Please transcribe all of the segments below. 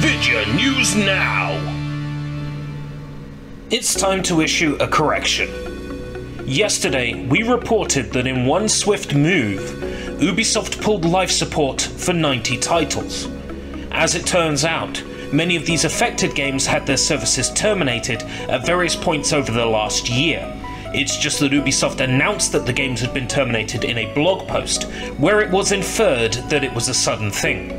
Vidya News Now! It's time to issue a correction. Yesterday, we reported that in one swift move, Ubisoft pulled life support for 90 titles. As it turns out, many of these affected games had their services terminated at various points over the last year. It's just that Ubisoft announced that the games had been terminated in a blog post, where it was inferred that it was a sudden thing.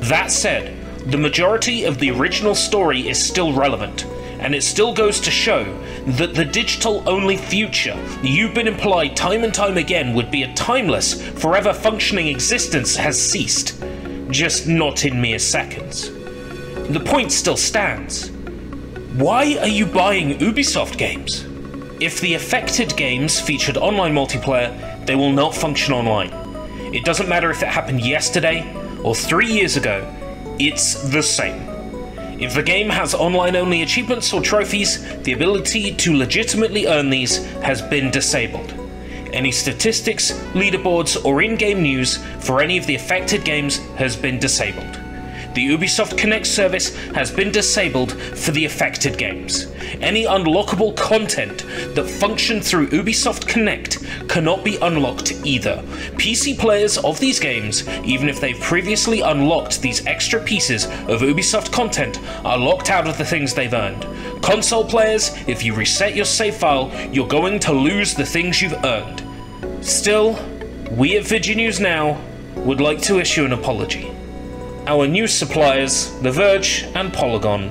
That said, the majority of the original story is still relevant, and it still goes to show that the digital only future you've been implied time and time again would be a timeless, forever functioning existence has ceased, just not in mere seconds. The point still stands. Why are you buying Ubisoft games? If the affected games featured online multiplayer, they will not function online. It doesn't matter if it happened yesterday or three years ago, it's the same. If the game has online only achievements or trophies, the ability to legitimately earn these has been disabled. Any statistics, leaderboards, or in game news for any of the affected games has been disabled. The Ubisoft Connect service has been disabled for the affected games. Any unlockable content that functioned through Ubisoft Connect cannot be unlocked either. PC players of these games, even if they've previously unlocked these extra pieces of Ubisoft content, are locked out of the things they've earned. Console players, if you reset your save file, you're going to lose the things you've earned. Still, we at Vidya News Now would like to issue an apology. Our news suppliers, The Verge and Polygon,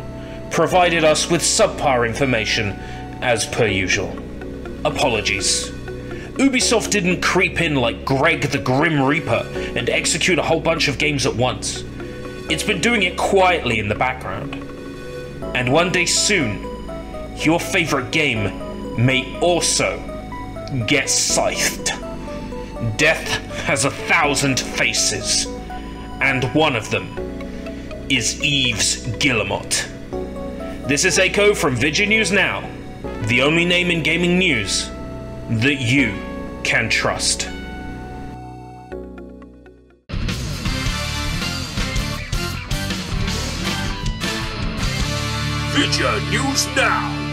provided us with subpar information as per usual. Apologies. Ubisoft didn't creep in like Greg the Grim Reaper and execute a whole bunch of games at once. It's been doing it quietly in the background. And one day soon, your favorite game may also get scythed. Death has a thousand faces and one of them is Yves Guillemot. This is Eiko from Vidya News Now, the only name in gaming news that you can trust. Vidya News Now.